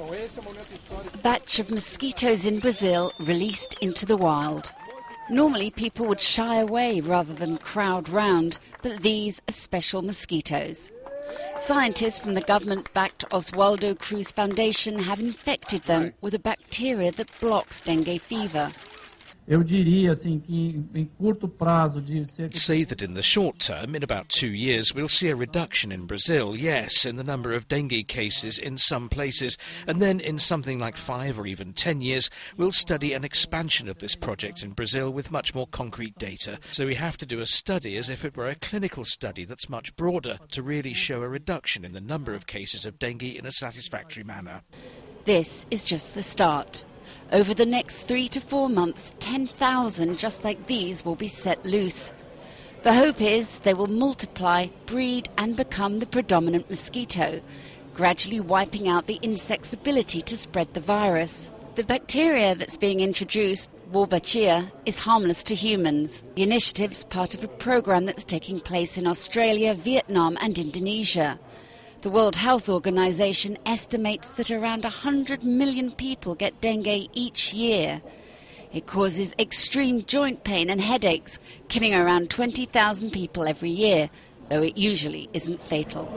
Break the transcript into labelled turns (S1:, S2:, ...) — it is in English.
S1: A batch of mosquitoes in Brazil released into the wild. Normally, people would shy away rather than crowd round, but these are special mosquitoes. Scientists from the government backed Oswaldo Cruz Foundation have infected them with a bacteria that blocks dengue fever.
S2: Eu diria assim que em curto prazo de cerca
S3: Say that in the short term, in about two years, we'll see a reduction in Brazil, yes, in the number of dengue cases in some places, and then in something like five or even ten years, we'll study an expansion of this project in Brazil with much more concrete data. So we have to do a study as if it were a clinical study that's much broader to really show a reduction in the number of cases of dengue in a satisfactory manner.
S1: This is just the start. Over the next three to four months, 10,000 just like these will be set loose. The hope is they will multiply, breed, and become the predominant mosquito, gradually wiping out the insect's ability to spread the virus. The bacteria that's being introduced, Wolbachia, is harmless to humans. The initiative's part of a program that's taking place in Australia, Vietnam, and Indonesia. The World Health Organization estimates that around 100 million people get dengue each year. It causes extreme joint pain and headaches, killing around 20,000 people every year, though it usually isn't fatal.